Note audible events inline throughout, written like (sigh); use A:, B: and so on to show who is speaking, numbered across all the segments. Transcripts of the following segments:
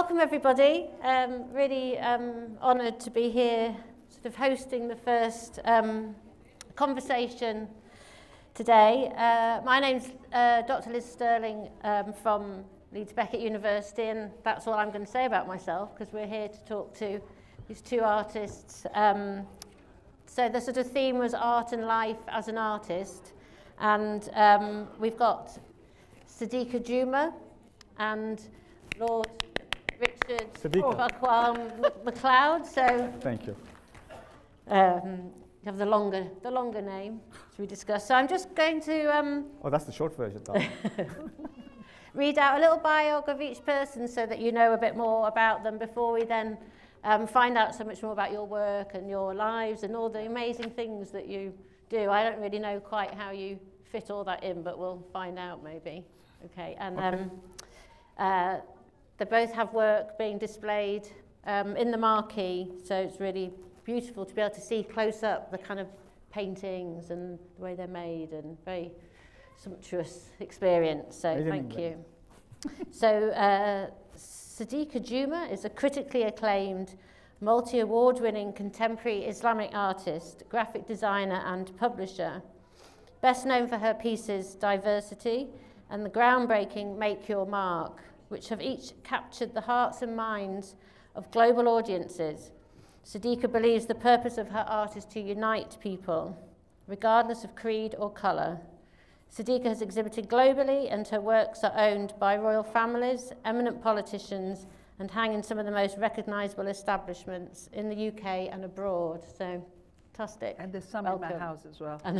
A: welcome everybody. Um, really um, honoured to be here, sort of hosting the first um, conversation today. Uh, my name's uh, Dr. Liz Sterling um, from Leeds Beckett University, and that's all I'm going to say about myself because we're here to talk to these two artists. Um, so the sort of theme was art and life as an artist, and um, we've got Siddika Juma and Lord Richard Farquhar MacLeod. So
B: thank you.
A: Um, you have the longer, the longer name to we discuss. So I'm just going to. Um,
B: oh, that's the short version. (laughs)
A: read out a little bio of each person so that you know a bit more about them before we then um, find out so much more about your work and your lives and all the amazing things that you do. I don't really know quite how you fit all that in, but we'll find out maybe. Okay, and okay. Um, uh, they both have work being displayed um, in the marquee, so it's really beautiful to be able to see close up the kind of paintings and the way they're made and very sumptuous experience. So thank you. (laughs) so uh, Siddika Juma is a critically acclaimed, multi-award winning contemporary Islamic artist, graphic designer and publisher. Best known for her pieces Diversity and the groundbreaking Make Your Mark, which have each captured the hearts and minds of global audiences. Siddika believes the purpose of her art is to unite people, regardless of creed or colour. Siddika has exhibited globally and her works are owned by royal families, eminent politicians and hang in some of the most recognisable establishments in the UK and abroad. So, fantastic.
C: And there's some
A: Welcome.
C: in my house as well. (laughs)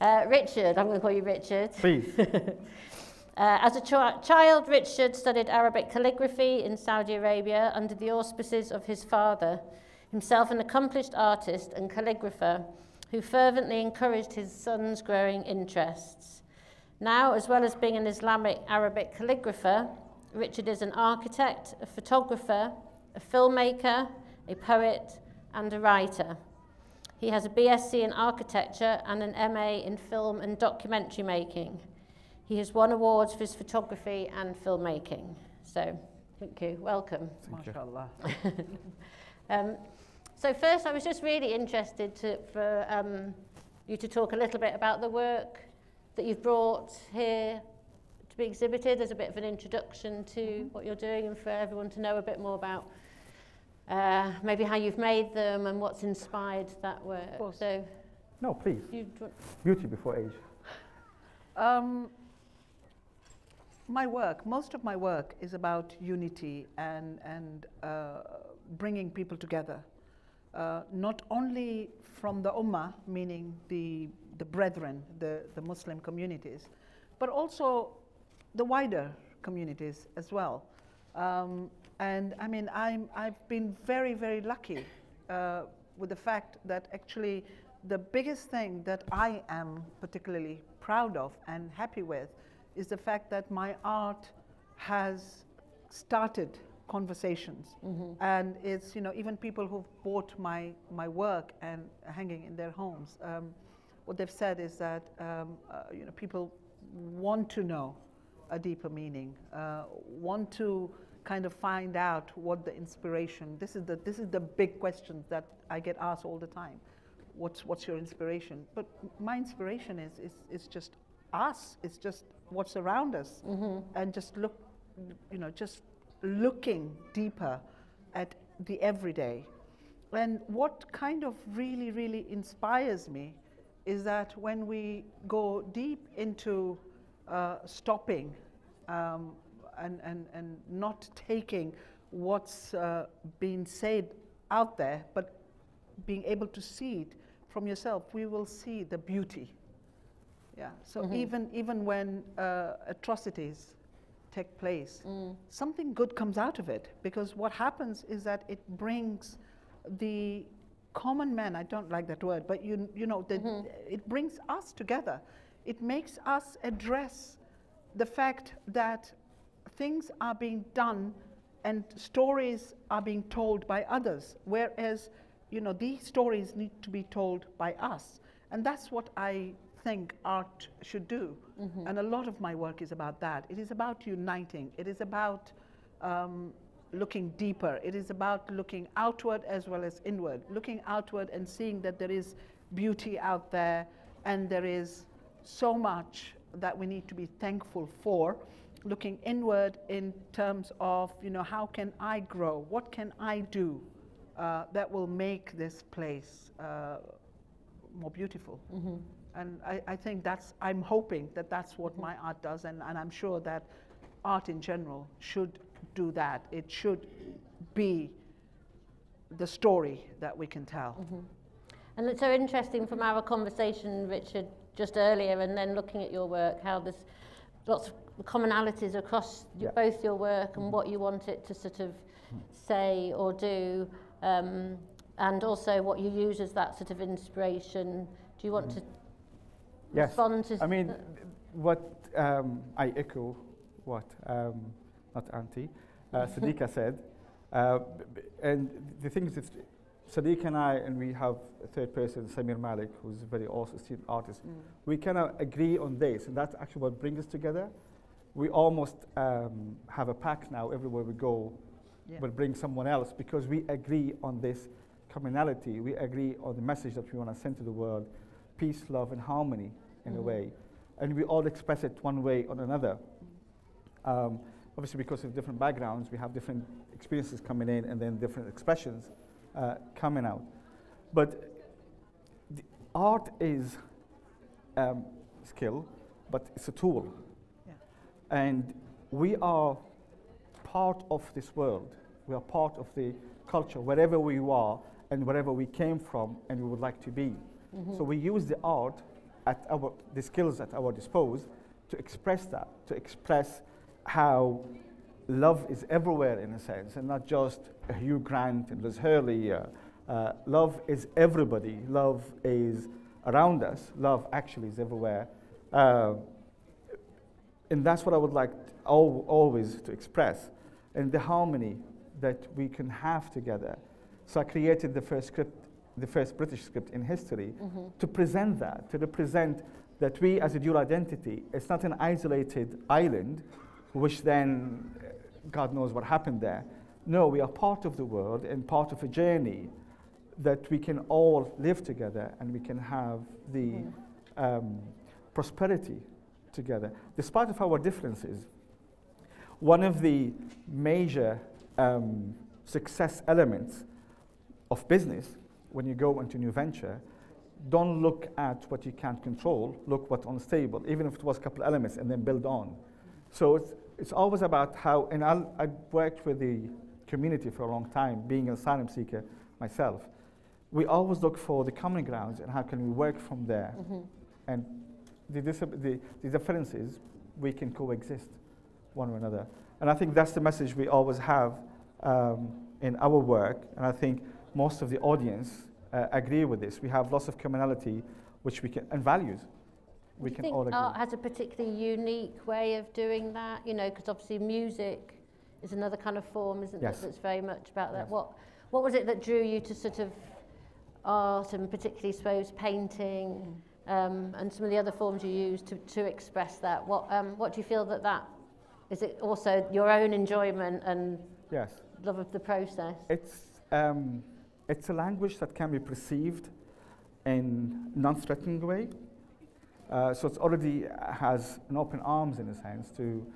A: uh, Richard, I'm going to call you Richard.
B: Please. (laughs)
A: Uh, as a ch child, Richard studied Arabic calligraphy in Saudi Arabia under the auspices of his father, himself an accomplished artist and calligrapher who fervently encouraged his son's growing interests. Now, as well as being an Islamic Arabic calligrapher, Richard is an architect, a photographer, a filmmaker, a poet, and a writer. He has a BSc in architecture and an MA in film and documentary making. He has won awards for his photography and filmmaking. So, thank you. Welcome.
C: Thank MashaAllah. (laughs) (laughs)
A: um, so first, I was just really interested to, for um, you to talk a little bit about the work that you've brought here to be exhibited as a bit of an introduction to mm -hmm. what you're doing and for everyone to know a bit more about uh, maybe how you've made them and what's inspired that work. So,
B: no, please. Beauty before age.
C: Um, my work, most of my work is about unity and, and uh, bringing people together. Uh, not only from the Ummah, meaning the, the brethren, the, the Muslim communities, but also the wider communities as well. Um, and I mean, I'm, I've been very, very lucky uh, with the fact that actually the biggest thing that I am particularly proud of and happy with is the fact that my art has started conversations. Mm -hmm. and it's you know even people who've bought my my work and hanging in their homes um, what they've said is that um, uh, you know people want to know a deeper meaning uh, want to kind of find out what the inspiration this is the this is the big question that I get asked all the time. What's what's your inspiration? But my inspiration is is, is just us. It's just what's around us mm -hmm. and just look, you know, just looking deeper at the everyday. And what kind of really, really inspires me is that when we go deep into uh, stopping um, and, and, and not taking what's uh, being said out there, but being able to see it from yourself, we will see the beauty yeah. So mm -hmm. even even when uh, atrocities take place, mm. something good comes out of it because what happens is that it brings the common man. I don't like that word, but you you know mm -hmm. it brings us together. It makes us address the fact that things are being done and stories are being told by others, whereas you know these stories need to be told by us, and that's what I think art should do. Mm-hmm. And a lot of my work is about that. It is about uniting, it is about um, looking deeper, it is about looking outward as well as inward, looking outward and seeing that there is beauty out there and there is so much that we need to be thankful for looking inward in terms of you know how can i grow what can i do uh, that will make this place uh, more beautiful mm-hmm. And I, I, think that's i'm hoping that that's what mm-hmm. my art does and, and i'm sure that art in general should do that it should be the story that we can tell mm-hmm.
A: and it's so interesting from our conversation richard just earlier and then looking at your work how there's lots of commonalities across yeah. both your work and what you want it to sort of say or do um, and also what you use as that sort of inspiration. Do you want mm. to
B: yes.
A: respond to...
B: I mean, what um, I echo what, um, not Auntie, uh, (laughs) Siddika said. Uh, and the thing is, Sadiq and I, and we have a third person, Samir Malik, who's a very awesome artist, mm. we kind of agree on this, and that's actually what brings us together. We almost um, have a pact now, everywhere we go, yeah. we'll bring someone else because we agree on this commonality. We agree on the message that we want to send to the world peace, love, and harmony in mm. a way. And we all express it one way or another. Um, obviously, because of different backgrounds, we have different experiences coming in and then different expressions uh, coming out. But art is um, skill, but it's a tool. Yeah. And we are part of this world. We are part of the culture, wherever we are and wherever we came from and we would like to be. Mm-hmm. So we use the art at our, the skills at our disposal to express that, to express how love is everywhere in a sense, and not just Hugh Grant and Liz Hurley. Uh, uh, love is everybody. Love is around us. Love actually is everywhere. Uh, and that's what I would like al- always to express. And the harmony that we can have together. So I created the first script, the first British script in history, mm-hmm. to present that, to represent that we as a dual identity, it's not an isolated island, which then God knows what happened there. No, we are part of the world and part of a journey that we can all live together and we can have the um, prosperity together. Despite of our differences, one of the major um, success elements of business when you go into a new venture, don't look at what you can't control, look what's unstable, even if it was a couple elements, and then build on. So it's, it's always about how, and i have worked with the community for a long time, being an asylum seeker myself. We always look for the common grounds and how can we work from there. Mm-hmm. And the, the, the differences, we can coexist one with another. And I think that's the message we always have um, in our work. And I think most of the audience uh, agree with this. We have lots of commonality, which we can, and values we can all agree.
A: art has a particularly unique way of doing that? You know, because obviously music is another kind of form, isn't yes. it? That's very much about that. Yes. What What was it that drew you to sort of art and particularly, suppose, painting um, and some of the other forms you use to, to express that? What um, What do you feel that that is? It also your own enjoyment and
B: yes.
A: love of the process.
B: It's um, it's a language that can be perceived in non-threatening way. Uh, so it already has an open arms in a sense to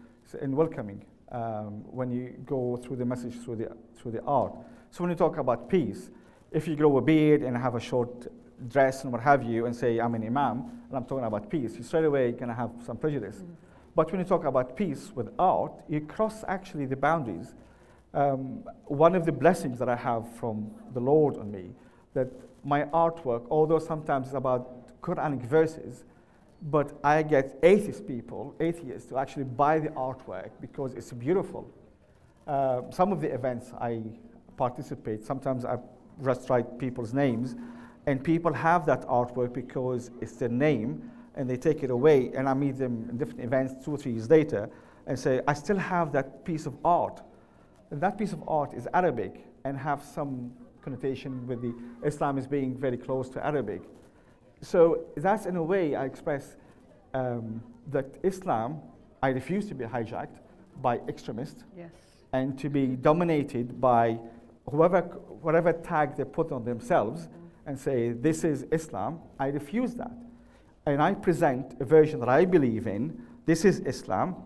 B: in welcoming um, when you go through the message through the through the art. So when you talk about peace, if you grow a beard and have a short dress and what have you, and say I'm an imam and I'm talking about peace, you straight away gonna have some prejudice. Mm. But when you talk about peace with art, you cross actually the boundaries. Um, one of the blessings that I have from the Lord on me, that my artwork, although sometimes it's about Quranic verses, but I get atheist people, atheists, to actually buy the artwork because it's beautiful. Uh, some of the events I participate, sometimes I just write people's names, and people have that artwork because it's their name, and they take it away, and I meet them in different events two or three years later, and say, I still have that piece of art. And that piece of art is Arabic and have some connotation with the Islam as being very close to Arabic. so that's in a way I express um, that Islam, I refuse to be hijacked by extremists
C: Yes.
B: and to be dominated by whoever, whatever tag they put on themselves and say, this is Islam. I refuse that. And I present a version that I believe in. This is Islam.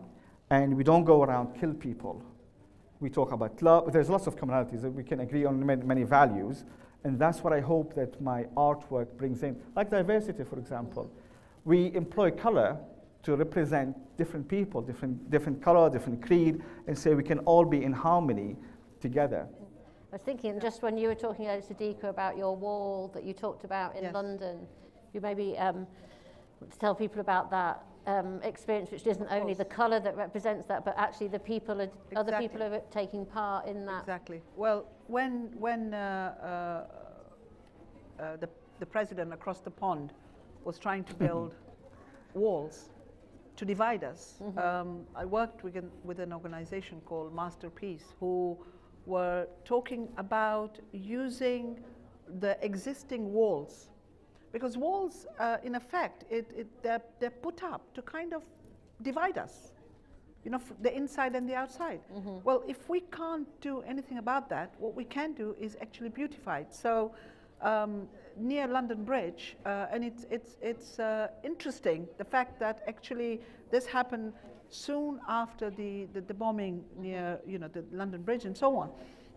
B: And we don't go around kill people. We talk about love. There's lots of commonalities that we can agree on many, many values. And that's what I hope that my artwork brings in. Like diversity, for example. We employ color to represent different people, different, different color, different creed, and say we can all be in harmony together.
A: I was thinking just when you were talking about Siddika about your wall that you talked about in
C: Yes.
A: London, you maybe um, tell people about that um, experience, which isn't only the colour that represents that, but actually the people, are, other people are taking part in that.
C: Exactly. Well, when when uh, uh, uh, the the president across the pond was trying to build walls to divide us, um, I worked with an, with an organization called Masterpiece, who were talking about using the existing walls, because walls, uh, in effect, it, it, they're, they're put up to kind of divide us you know, f- the inside and the outside. Well, if we can't do anything about that, what we can do is actually beautify it. So, um, near London Bridge, uh, and it's it's it's uh, interesting the fact that actually this happened soon after the, the, the bombing near you know the London Bridge and so on.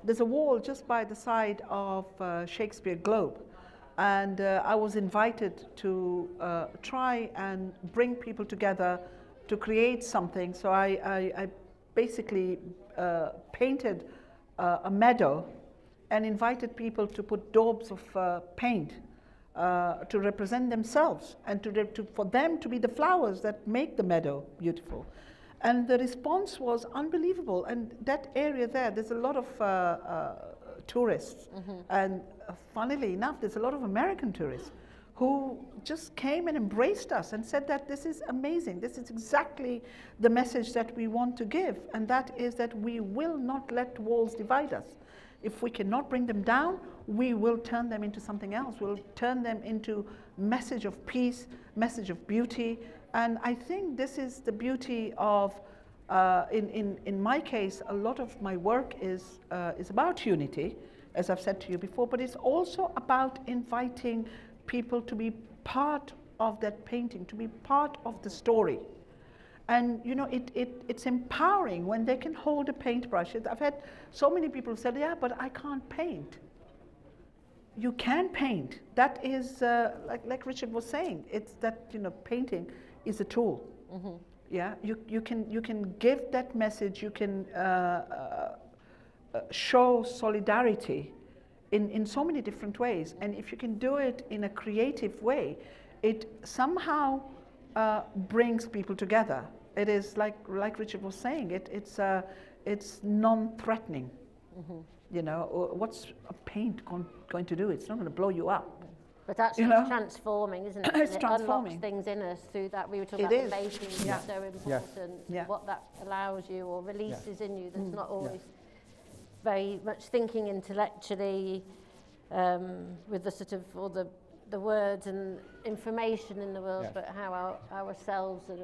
C: There's a wall just by the side of uh, Shakespeare Globe, and uh, I was invited to uh, try and bring people together to create something. So I, I, I basically uh, painted uh, a meadow and invited people to put daubs of uh, paint uh, to represent themselves and to, to, for them to be the flowers that make the meadow beautiful. And the response was unbelievable. And that area there, there's a lot of uh, uh, tourists. And funnily enough, there's a lot of American tourists who just came and embraced us and said that this is amazing. This is exactly the message that we want to give. And that is that we will not let walls divide us. If we cannot bring them down, we will turn them into something else. We'll turn them into message of peace, message of beauty. And I think this is the beauty of, uh, in, in, in my case, a lot of my work is, uh, is about unity, as I've said to you before, but it's also about inviting people to be part of that painting, to be part of the story. And you know, it, it, it's empowering when they can hold a paintbrush. I've had so many people say, yeah, but I can't paint. You can paint. That is, uh, like, like Richard was saying, it's that, you know, painting is a tool. Yeah, you, you, can, you can give that message, you can uh, uh, uh, show solidarity in, in so many different ways. And if you can do it in a creative way, it somehow uh, brings people together. It is like, like Richard was saying, it, it's, uh, it's non threatening. You know, what's a paint gon- going to do? It's not going to blow you up.
A: But actually,
C: You
A: it's
C: know?
A: transforming, isn't it? (coughs)
C: It's
A: it
C: transforming.
A: unlocks things in us through that. We were talking
C: It
A: about the
C: is. Yeah.
A: it's so important.
C: Yeah.
A: What that allows you or releases in you that's
C: Mm.
A: not always very much thinking intellectually um, with the sort of all the the words and information in the world,
B: Yes.
A: but how our, ourselves and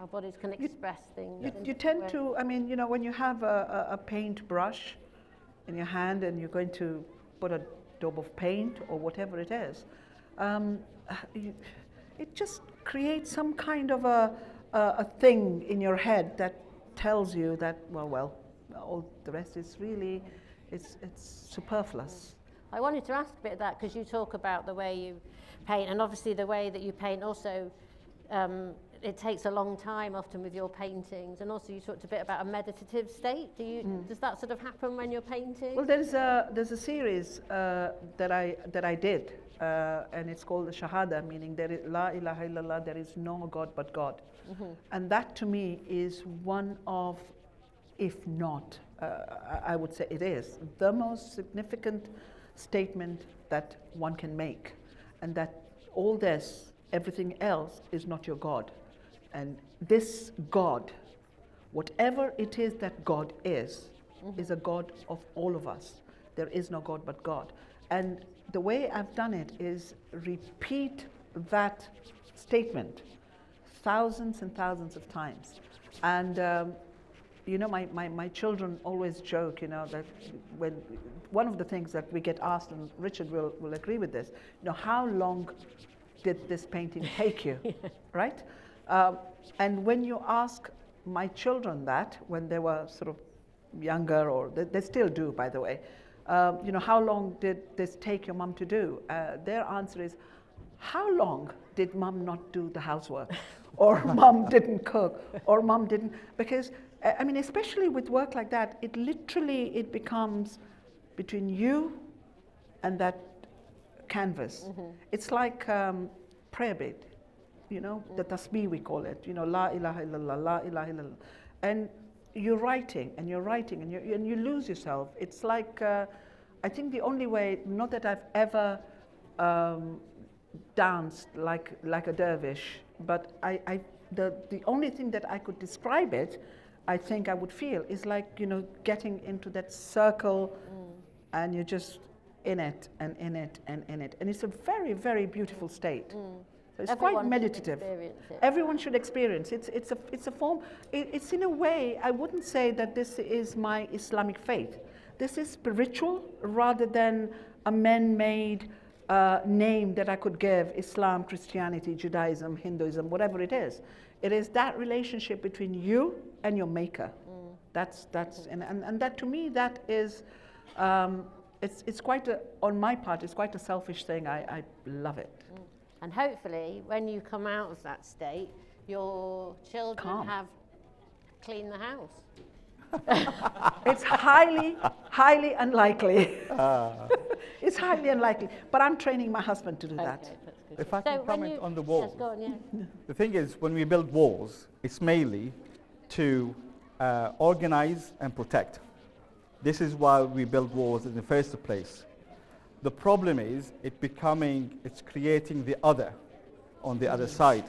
A: our bodies can
C: You-
A: express things.
C: You, you tend
A: ways.
C: to, I mean, you know, when you have a, a, a paint brush in your hand and you're going to put a daub of paint or whatever it is, um, you, it just creates some kind of a, a, a thing in your head that tells you that, well, well, all the rest is really, it's, it's superfluous.
A: I wanted to ask a bit of that because you talk about the way you paint, and obviously the way that you paint also, um, it takes a long time often with your paintings, and also you talked a bit about a meditative state. Do you, Does that sort of happen when you're painting?
C: Well, there's a there's a series uh, that I that I did, uh, and it's called the Shahada, meaning there is La ilaha illallah, there is no God but God, and that to me is one of, if not, uh, I would say it is the most significant statement that one can make, and that all this, everything else, is not your God, and this God whatever it is that God is, is a God of all of us. There is no God but God. And the way I've done it is repeat that statement thousands and thousands of times. And um, you know, my, my, my children always joke, you know, that when one of the things that we get asked, and Richard will, will agree with this, you know, how long did this painting (laughs) take you, right? Um, and when you ask my children that, when they were sort of younger, or they, they still do, by the way, um, you know, how long did this take your mum to do? Uh, their answer is, how long did mum not do the housework? (laughs) or mum didn't cook, or mum didn't, because I mean, especially with work like that, it literally it becomes between you and that canvas. Mm-hmm. It's like um, prayer bed, you know, mm-hmm. the tasbih we call it, you know, la ilaha illallah, la ilaha illallah. And you're writing and you're writing and you, and you lose yourself. It's like, uh, I think the only way, not that I've ever um, danced like, like a dervish, but I, I, the, the only thing that I could describe it I think I would feel is like, you know, getting into that circle mm. and you're just in it and in it and in it. And it's a very, very beautiful state. Mm. So it's Everyone quite meditative. Everyone should experience. It's, it's, a, it's a form, it, it's in a way, I wouldn't say that this is my Islamic faith. This is spiritual rather than a man made uh, name that I could give Islam, Christianity, Judaism, Hinduism, whatever it is. It is that relationship between you and your maker. Mm. That's, that's, and, and, and that to me, that is, um, it's, it's quite a, on my part, it's quite a selfish thing. I, I love it. Mm.
A: And hopefully, when you come out of that state, your children Calm. have cleaned the house. (laughs)
C: it's highly, highly unlikely. Uh. (laughs) it's highly unlikely. But I'm training my husband to do okay. that.
B: If I can so comment you, on the walls.
A: Yes, on, yeah.
B: The thing is, when we build walls, it's mainly to uh, organize and protect. This is why we build walls in the first place. The problem is it becoming, it's creating the other on the other side.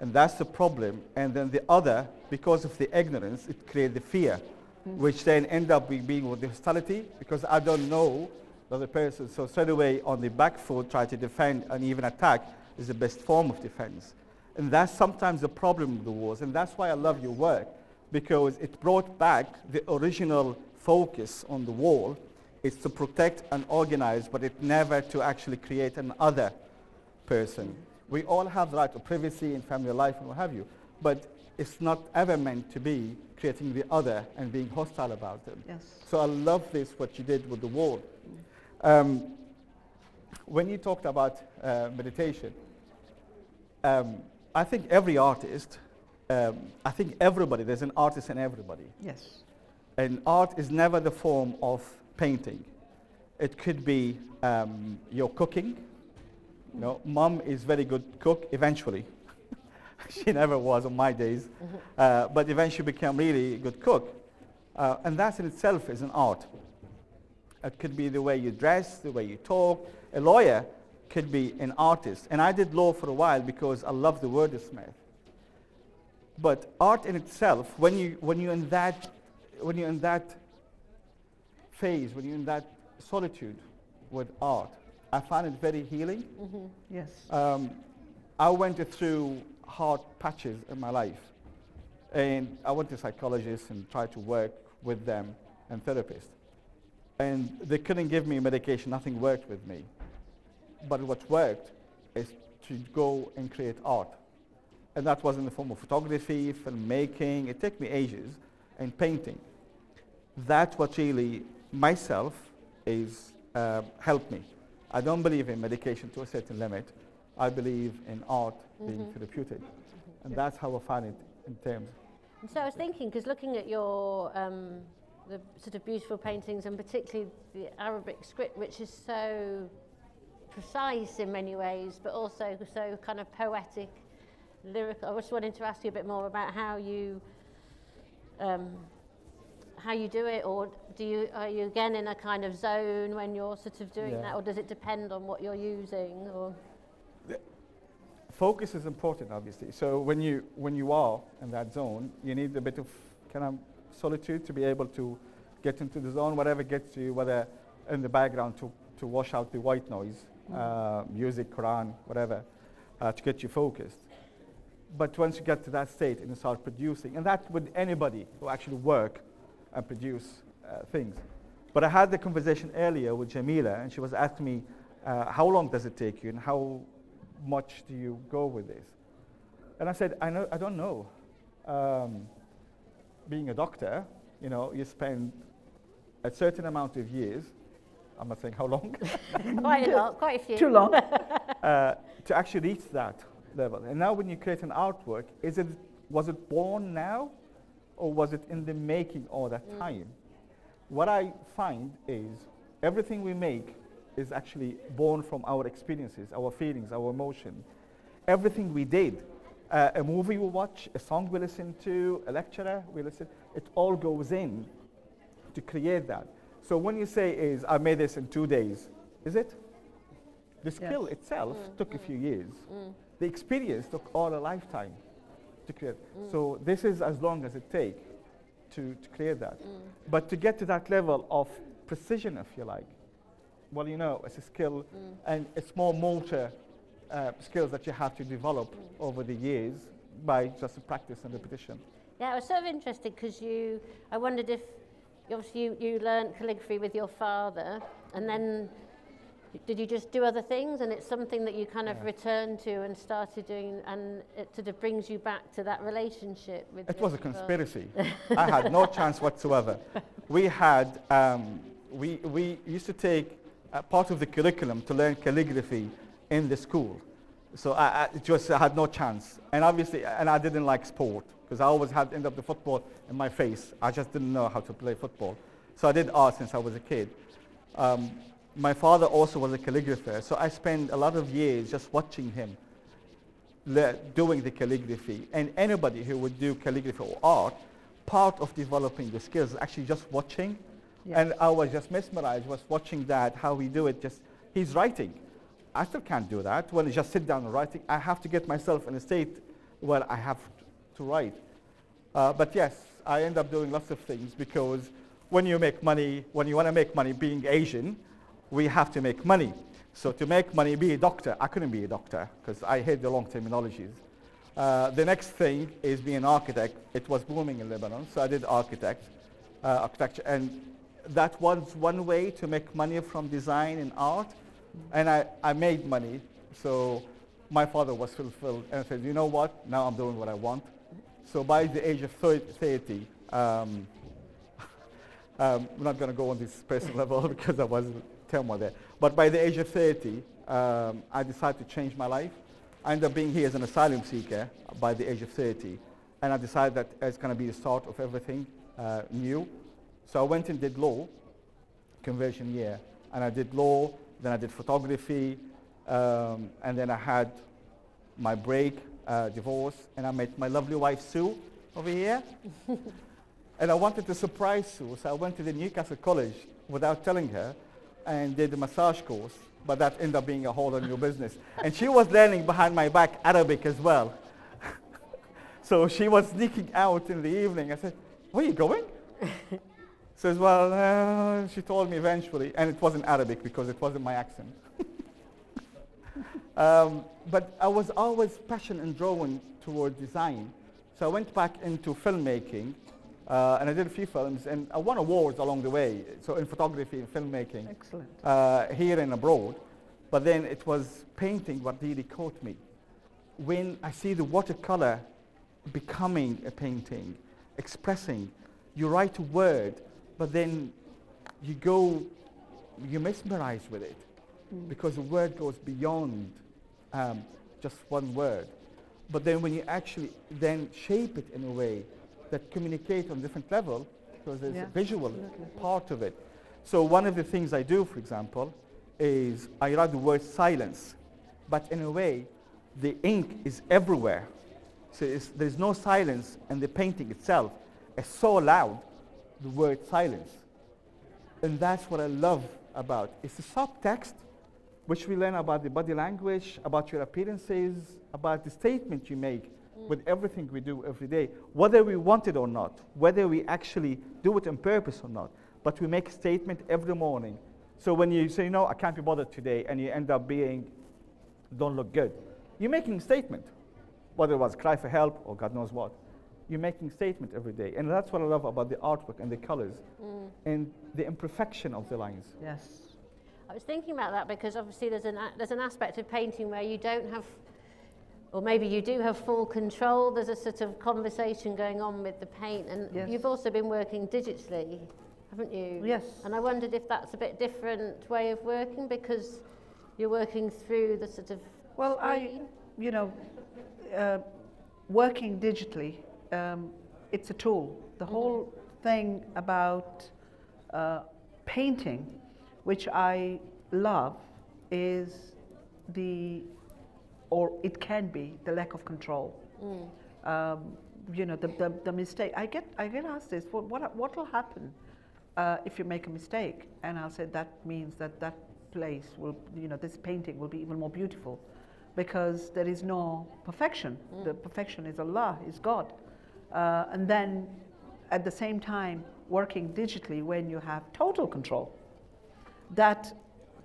B: And that's the problem. And then the other, because of the ignorance, it creates the fear, which then end up being with the hostility because I don't know the other person. So straight away on the back foot, try to defend and even attack is the best form of defense. And that's sometimes the problem with the wars. And that's why I love your work, because it brought back the original focus on the wall. It's to protect and organize, but it never to actually create another person. We all have the right to privacy in family life and what have you, but it's not ever meant to be creating the other and being hostile about them.
C: Yes.
B: So I love this, what you did with the wall. Um, when you talked about uh, meditation, um, I think every artist, um, I think everybody, there's an artist in everybody.
C: Yes.
B: And art is never the form of painting. It could be um, your cooking. You know, mom is very good cook eventually. (laughs) she never was on my days, mm-hmm. uh, but eventually became really good cook. Uh, and that in itself is an art. It could be the way you dress, the way you talk. A lawyer could be an artist. And I did law for a while because I love the wordsmith. But art in itself, when, you, when, you're in that, when you're in that phase, when you're in that solitude with art, I find it very healing.
C: Mm-hmm. Yes.
B: Um, I went through hard patches in my life. And I went to psychologists and tried to work with them and therapists. And they couldn't give me medication, nothing worked with me. But what worked is to go and create art. And that was in the form of photography, filmmaking. It took me ages, and painting. That's what really myself is uh, helped me. I don't believe in medication to a certain limit. I believe in art mm-hmm. being therapeutic. Mm-hmm. And that's how I find it in terms.
A: And so I was thinking, because looking at your um, the sort of beautiful paintings and particularly the Arabic script, which is so precise in many ways, but also so kind of poetic, lyrical. I just wanted to ask you a bit more about how you um, how you do it, or do you are you again in a kind of zone when you're sort of doing yeah. that, or does it depend on what you're using? Or the
B: focus is important, obviously. So when you when you are in that zone, you need a bit of kind of solitude to be able to get into the zone, whatever gets you, whether in the background to, to wash out the white noise, uh, music, Quran, whatever. uh, to get you focused. But once you get to that state and you start producing, and that with anybody who actually work and produce uh, things. But I had the conversation earlier with Jamila, and she was asking me, uh, how long does it take you, and how much do you go with this? And I said, I, know, I don't know. Um, being a doctor, you know, you spend a certain amount of years, I'm not saying how long, (laughs)
A: quite a lot, quite a few.
C: Too long. (laughs)
B: uh, to actually reach that level. And now when you create an artwork, is it, was it born now or was it in the making all that
A: Mm.
B: time? What I find is everything we make is actually born from our experiences, our feelings, our emotion. Everything we did, uh, a movie we watch, a song we listen to, a lecturer we listen, it all goes in to create that. So when you say is, I made this in two days, is it? The skill
C: Yes.
B: itself
A: Mm,
B: took a
A: mm,
B: few years.
A: Mm.
B: The experience took all a lifetime to create. So this is as long as it takes to, to create that.
A: Mm.
B: But to get to that level of precision, if you like, well, you know, it's a skill
A: Mm.
B: and it's more motor uh, skills that you have to develop over the years by just practice and repetition.
A: Yeah, it was sort of interested because you, I wondered if, obviously you, you learned calligraphy with your father and then did you just do other things and it's something that you kind of
B: Yeah.
A: returned to and started doing and it sort of brings you back to that relationship with
B: It was a conspiracy. (laughs) I had no chance whatsoever. We had, um, we, we used to take uh, part of the curriculum to learn calligraphy in the school. So I, I, just I had no chance. And obviously, and I didn't like sport because I always had end up the football in my face. I just didn't know how to play football. So I did art since I was a kid. Um, my father also was a calligrapher, so I spent a lot of years just watching him le- doing the calligraphy. And anybody who would do calligraphy or art, part of developing the skills is actually just watching.
C: Yeah.
B: And I was just mesmerized, was watching that, how he do it. Just he's writing. I still can't do that. When I just sit down and writing, I have to get myself in a state where I have to write. Uh, but yes, I end up doing lots of things because when you make money, when you want to make money being Asian, we have to make money. So to make money, be a doctor. I couldn't be a doctor because I hate the long terminologies. Uh, the next thing is being an architect. It was booming in Lebanon, so I did architect, uh, architecture, and that was one way to make money from design and art. And I, I made money, so my father was fulfilled and said, you know what, now I'm doing what I want. So by the age of 30, um, (laughs) um, we're not going to go on this personal (laughs) level because I was turmoil there. But by the age of 30, um, I decided to change my life. I ended up being here as an asylum seeker by the age of 30. And I decided that it's going to be the start of everything uh, new. So I went and did law, conversion year. And I did law, then I did photography, um, and then I had my break, uh, divorce, and I met my lovely wife Sue over here. (laughs) and I wanted to surprise Sue, so I went to the Newcastle College without telling her and did a massage course, but that ended up being a whole new business. And she was learning behind my back Arabic as well. (laughs) so she was sneaking out in the evening. I said, where are you going? (laughs) Says, well, uh, she told me eventually, and it wasn't Arabic because it wasn't my accent. (laughs) um, but I was always passionate and drawn toward design. So I went back into filmmaking, uh, and I did a few films, and I won awards along the way. So in photography and filmmaking,
C: Excellent.
B: uh, here and abroad. But then it was painting what really caught me. When I see the watercolor becoming a painting, expressing, you write a word, but then you go, you mesmerize with it because the word goes beyond um, just one word. But then when you actually then shape it in a way that communicate on different level, because there's
C: Yeah,
B: a visual
C: absolutely.
B: part of it. So one of the things I do, for example, is I write the word silence, but in a way, the ink is everywhere. So it's, there's no silence, and the painting itself is so loud, the word silence. And that's what I love about. It's the subtext, which we learn about the body language, about your appearances, about the statement you make with everything we do every day, whether we want it or not, whether we actually do it on purpose or not. But we make a statement every morning. So when you say, no, I can't be bothered today, and you end up being, don't look good, you're making a statement, whether it was cry for help or God knows what. You're making statement every day, and that's what I love about the artwork and the colors
A: Mm.
B: and the imperfection of the lines.
C: Yes.
A: I was thinking about that because obviously there's an, a- there's an aspect of painting where you don't have, or maybe you do have full control. There's a sort of conversation going on with the paint, and
C: Yes.
A: you've also been working digitally, haven't you?
C: Yes.
A: And I wondered if that's a bit different way of working because you're working through the sort of.
C: Well, I,
A: screen.
C: you know, uh, working digitally, um, it's a tool. The whole thing about uh, painting, which I love, is the, or it can be, the lack of control.
A: Mm.
C: Um, you know, the, the, the mistake. I get, I get asked this, what, what, what will happen uh, if you make a mistake? And I'll say that means that that place will, you know, this painting will be even more beautiful because there is no perfection. The perfection is Allah, is God. Uh, and then at the same time, working digitally when you have total control. That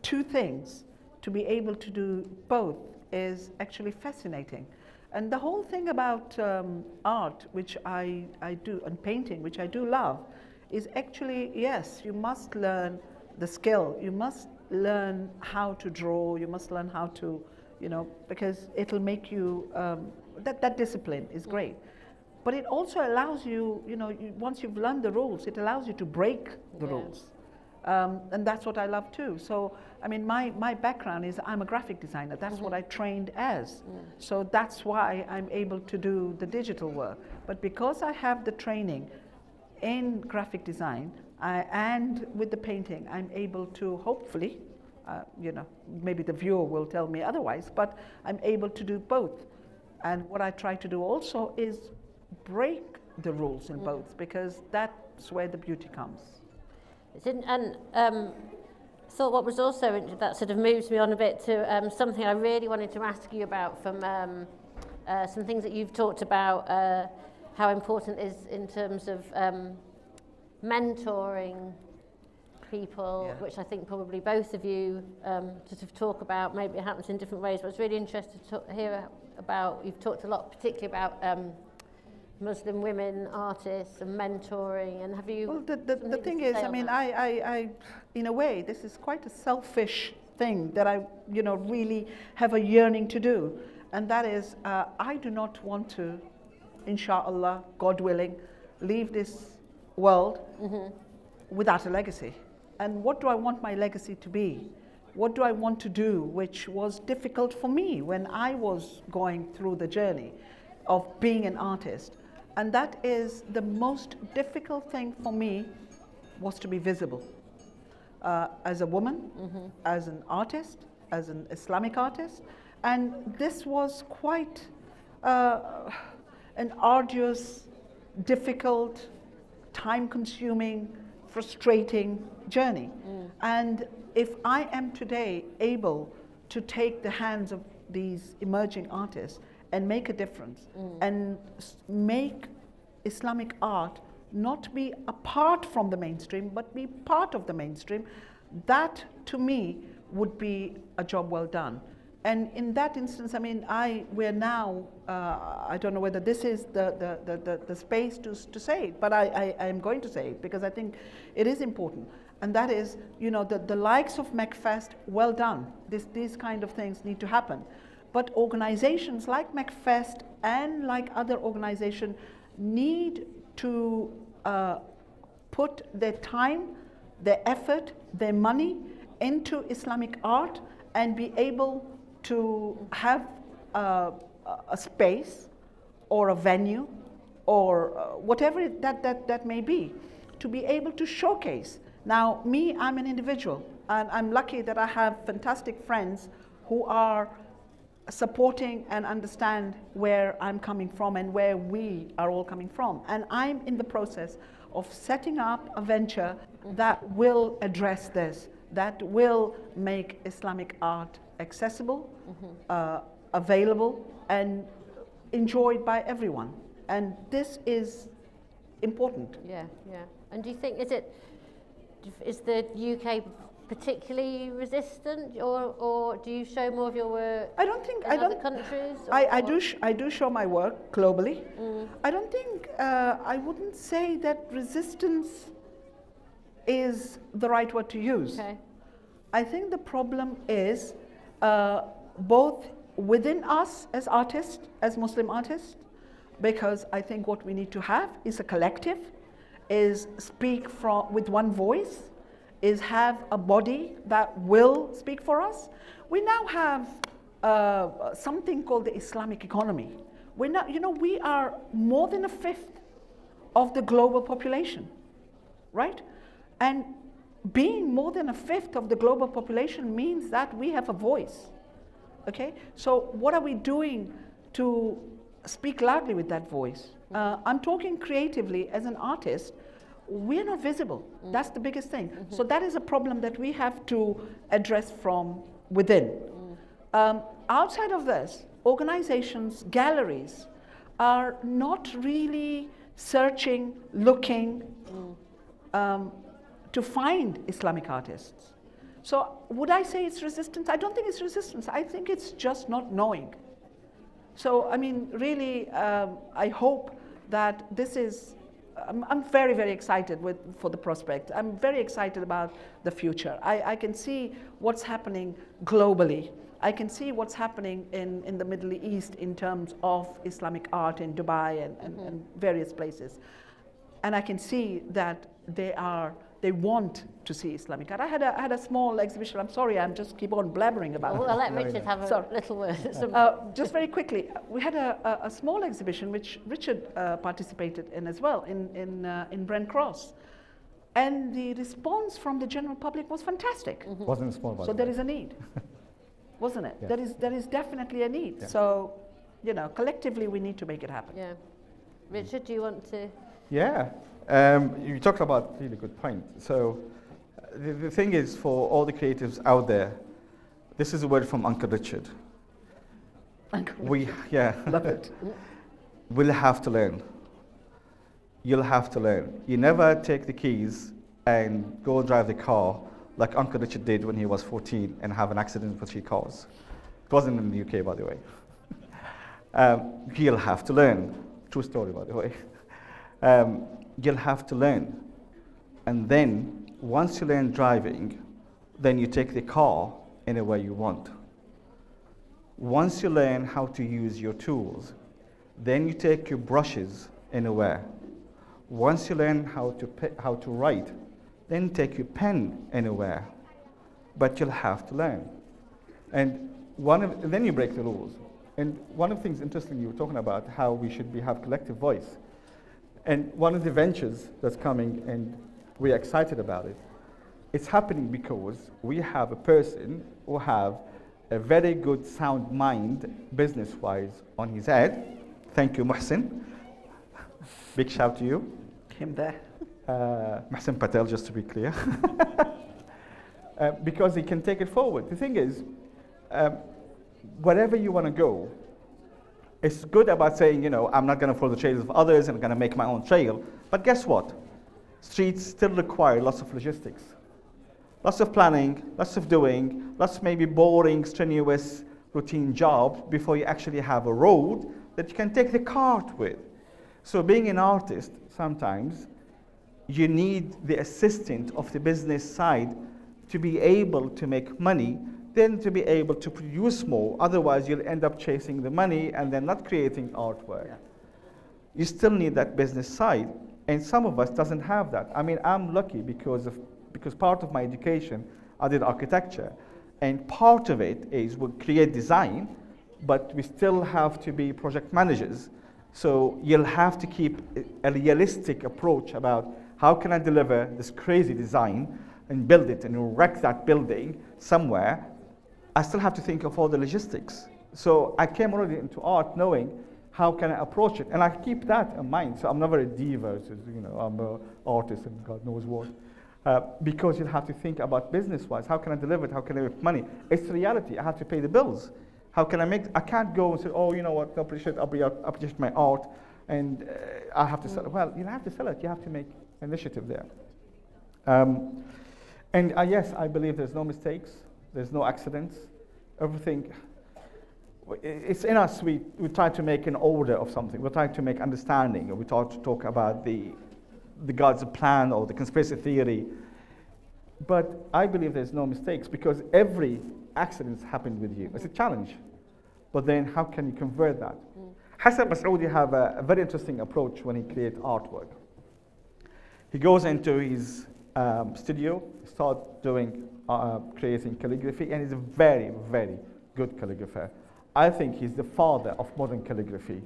C: two things, to be able to do both, is actually fascinating. And the whole thing about um, art, which I, I do, and painting, which I do love, is actually yes, you must learn the skill. You must learn how to draw. You must learn how to, you know, because it'll make you, um, that, that discipline is great. But it also allows you, you know, you, once you've learned the rules, it allows you to break the
A: Yeah.
C: rules. Um, and that's what I love too. So, I mean, my, my background is I'm a graphic designer. That's what I trained as. So that's why I'm able to do the digital work. But because I have the training in graphic design I, and with the painting, I'm able to hopefully, uh, you know, maybe the viewer will tell me otherwise, but I'm able to do both. And what I try to do also is break the rules in both because that's where the beauty comes.
A: It's and um, thought what was also that sort of moves me on a bit to um, something I really wanted to ask you about from um, uh, some things that you've talked about, uh, how important is in terms of um, mentoring people,
C: Yeah.
A: which I think probably both of you um, sort of talk about. Maybe it happens in different ways, but I was really interested to talk, hear about. You've talked a lot, particularly about um, Muslim women artists and mentoring. And have you?
C: Well, the, the, the thing is, I mean,
A: that?
C: I, I, I, in a way, this is quite a selfish thing that I, you know, really have a yearning to do. And that is, uh, I do not want to, inshallah, God willing, leave this world without a legacy. And what do I want my legacy to be? What do I want to do, which was difficult for me when I was going through the journey of being an artist? And that is the most difficult thing for me was to be visible. Uh, as a woman, as an artist, as an Islamic artist. And this was quite uh, an arduous, difficult, time consuming, frustrating journey. And if I am today able to take the hands of these emerging artists and make a difference and s- make Islamic art not be apart from the mainstream but be part of the mainstream, that to me would be a job well done. And in that instance, I mean, I we're now. Uh, I don't know whether this is the the, the, the, the space to, to say it, but I, I, I am going to say it because I think it is important. And that is, you know, the, the likes of MacFest, well done. This, these kind of things need to happen. But organizations like MacFest and like other organizations need to uh, put their time, their effort, their money into Islamic art and be able to have uh, a- space or a venue or uh, whatever that, that, that may be to be able to showcase. Now, me, I'm an individual, and I'm lucky that I have fantastic friends who are supporting and understand where I'm coming from and where we are all coming from. And I'm in the process of setting up a venture that will address this, that will make Islamic art accessible, uh, available, and enjoyed by everyone. And this is important.
A: Yeah, yeah. And do you think is it is the UK particularly resistant, or, or do you show more of your work
C: I don't think
A: in
C: I
A: other
C: don't.
A: countries?
C: I,
A: or-
C: I do sh- I do show my work globally.
A: Mm.
C: I don't think uh, I wouldn't say that resistance is the right word to use.
A: Okay.
C: I think the problem is uh, both within us as artists, as Muslim artists, because I think what we need to have is a collective, is speak from with one voice, is have a body that will speak for us. We now have uh, something called the Islamic economy. We're not, you know, we are more than a fifth of the global population, right? And being more than a fifth of the global population means that we have a voice. Okay? So, what are we doing to speak loudly with that voice? Uh, I'm talking creatively as an artist. We're not visible. That's the biggest thing. So, that is a problem that we have to address from within. Um, outside of this, organizations, galleries are not really searching, looking um, to find Islamic artists. So, would I say it's resistance? I don't think it's resistance. I think it's just not knowing. So, I mean, really, um, I hope that this is. I'm, I'm very, very excited with, for the prospect. I'm very excited about the future. I, I can see what's happening globally. I can see what's happening in, in the Middle East in terms of Islamic art in Dubai and, and, mm-hmm. and various places. And I can see that they are they want to see Islamic art. I had a, I had a small exhibition. I'm sorry, I'm just keep on blabbering about
A: Well, I'll let Richard have a
C: Sorry.
A: little word.
C: Uh, just very quickly, we had a, a, a small exhibition which Richard uh, participated in as well in, in, uh, in Brent Cross. And the response from the general public was fantastic.
B: Wasn't small. by
C: So
B: the
C: there
B: way.
C: is a need, (laughs) wasn't it?
B: Yeah.
C: There, is, there is definitely a need.
B: Yeah.
C: So, you know, collectively we need to make it happen.
A: yeah. Richard, do you want to?
B: Yeah, um, you talked about really good point. So uh, the, the thing is, for all the creatives out there, this is a word from Uncle Richard. Uncle we, yeah,
C: Love it. (laughs)
B: will have to learn. You'll have to learn. You never take the keys and go drive the car like Uncle Richard did when he was 14 and have an accident with three cars. It wasn't in the UK, by the way. (laughs) um, you'll have to learn. True story, by the way. (laughs) Um, you'll have to learn. And then, once you learn driving, then you take the car anywhere you want. Once you learn how to use your tools, then you take your brushes anywhere. Once you learn how to, how to write, then take your pen anywhere. But you'll have to learn. And one of, then you break the rules. And one of the things interesting, you were talking about how we should be, have collective voice. And one of the ventures that's coming, and we're excited about it, it's happening because we have a person who have a very good sound mind business-wise on his head. Thank you, Muhsin. Big shout to you.
C: Him there.
B: Uh, Muhsin Patel, just to be clear. (laughs) uh, because he can take it forward. The thing is, um, wherever you want to go, it's good about saying, you know, I'm not going to follow the trails of others and I'm going to make my own trail. But guess what? Streets still require lots of logistics, lots of planning, lots of doing, lots maybe boring, strenuous, routine jobs before you actually have a road that you can take the cart with. So, being an artist, sometimes you need the assistant of the business side to be able to make money, then to be able to produce more. Otherwise, you'll end up chasing the money and then not creating artwork.
C: Yeah.
B: You still need that business side, and some of us doesn't have that. I mean, I'm lucky because of because part of my education, I did architecture, and part of it is we create design, but we still have to be project managers. So you'll have to keep a- a realistic approach about how can I deliver this crazy design and build it and erect that building somewhere. I still have to think of all the logistics. So I came already into art knowing how can I approach it, and I keep that in mind. So I'm never a diva, you know, I'm an artist and God knows what. Uh, because you have to think about business-wise. How can I deliver it? How can I make money? It's reality. I have to pay the bills. How can I make? I can't go and say, oh, you know what? I appreciate, I appreciate my art, and uh, I have to sell it. Well, you have to sell it. You have to make initiative there. Um, And uh, yes, I believe there's no mistakes, there's no accidents. Everything, it's in us. We, we try to make an order of something. We try to make understanding. We try to talk about the, the God's plan or the conspiracy theory. But I believe there's no mistakes because every accident happened with you. It's a challenge. But then how can you convert that? Mm. Hassan Massoudy have a, a, very interesting approach when he creates artwork. He goes into his um, studio, start doing uh, creating calligraphy, and he's a very, very good calligrapher. I think he's the father of modern calligraphy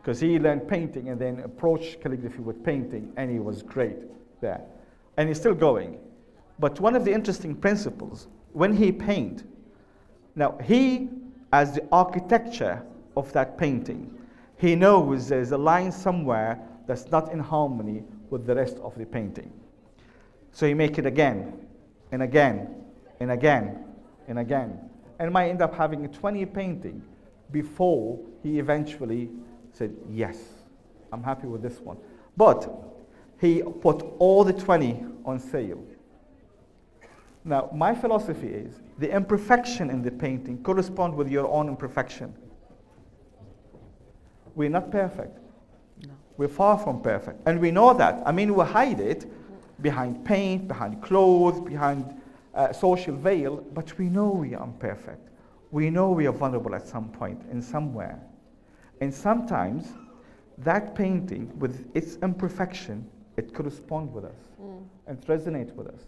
B: because he learned painting and then approached calligraphy with painting, and he was great there. And he's still going. But one of the interesting principles, when he paint, now he, as the architecture of that painting, he knows there's a line somewhere that's not in harmony with the rest of the painting. So he make it again and again and again and again. And might end up having a 20 painting before he eventually said, yes, I'm happy with this one. But he put all the 20 on sale. Now, my philosophy is the imperfection in the painting correspond with your own imperfection. We're not perfect. No. We're far from perfect. And we know that. I mean, we hide it behind paint, behind clothes, behind uh, social veil, but we know we are imperfect. We know we are vulnerable at some point in somewhere. And sometimes that painting, with its imperfection, it corresponds with us mm. and resonates with us.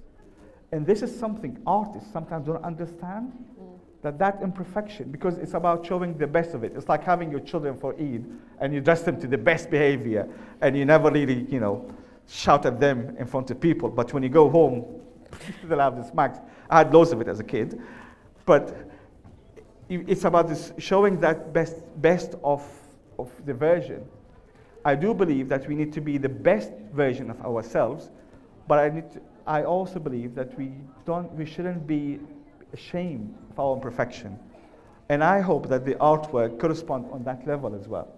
B: And this is something artists sometimes don't understand. Mm. That that imperfection, because it's about showing the best of it. It's like having your children for Eid, and you dress them to the best behavior, and you never really, you know, shout at them in front of people. But when you go home, (laughs) they'll have the smacks. I had loads of it as a kid. But it's about this showing that best, best of, of the version. I do believe that we need to be the best version of ourselves, but I, need to, I also believe that we, don't, we shouldn't be ashamed of our imperfection. And I hope that the artwork corresponds on that level as well.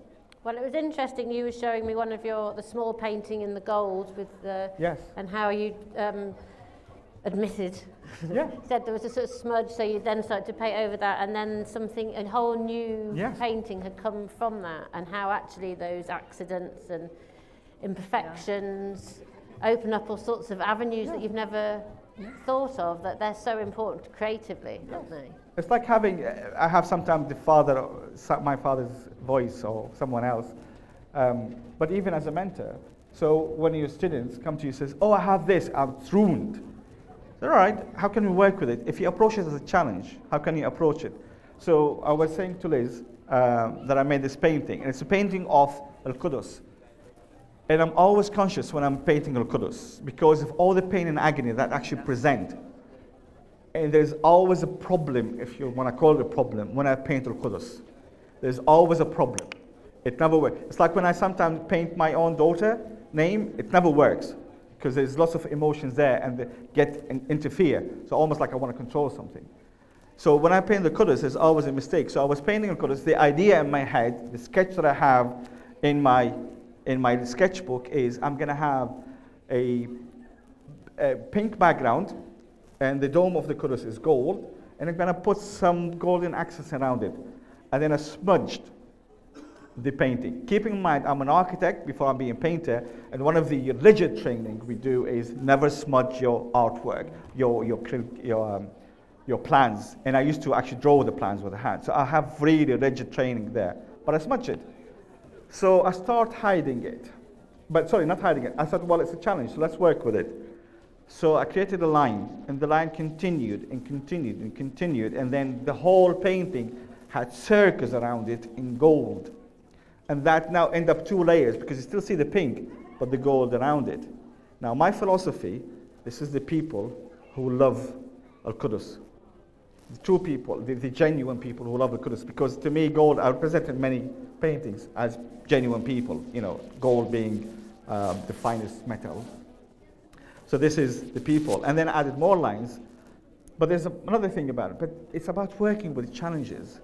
A: Well, it was interesting. You were showing me one of your the small painting in the gold with the
B: yes,
A: and how you um, admitted.
B: Yeah. (laughs)
A: said there was a sort of smudge, so you then started to paint over that, and then something a whole new
B: yes.
A: painting had come from that, and how actually those accidents and imperfections yeah. open up all sorts of avenues yeah. that you've never yeah. thought of. That they're so important creatively, yes. don't they?
B: It's like having, uh, I have sometimes the father, my father's voice or someone else. Um, but even as a mentor, so when your students come to you and says, oh, I have this, I'm ruined. All right, how can we work with it? If you approach it as a challenge, how can you approach it? So I was saying to Liz um, that I made this painting, and it's a painting of Al-Qudus. And I'm always conscious when I'm painting Al-Qudus because of all the pain and agony that actually present and there's always a problem, if you want to call it a problem, when I paint Al-Qudus. There's always a problem. It never works. It's like when I sometimes paint my own daughter name, it never works because there's lots of emotions there and they get in, interfere. So almost like I want to control something. So when I paint the Qudus, there's always a mistake. So I was painting the Qudus. The idea in my head, the sketch that I have in my in my sketchbook is I'm going to have a, a pink background and the dome of the Qudus is gold, and I'm going to put some golden accents around it. And then I smudged the painting. Keeping in mind, I'm an architect before I'm being a painter, and one of the rigid training we do is never smudge your artwork, your, your, your, um, your plans. And I used to actually draw the plans with a hand. So I have really rigid training there. But I smudge it. So I start hiding it. But sorry, not hiding it. I thought, well, it's a challenge, so let's work with it. So I created a line, and the line continued and continued and continued, and then the whole painting had circles around it in gold. And that now end up two layers because you still see the pink, but the gold around it. Now, my philosophy this is the people who love Al Qudus. The true people, the, the genuine people who love Al Qudus. Because to me, gold, I represented many paintings as genuine people, you know, gold being um, the finest metal. So this is the people. And then added more lines. But there's another thing about it. But it's about working with challenges.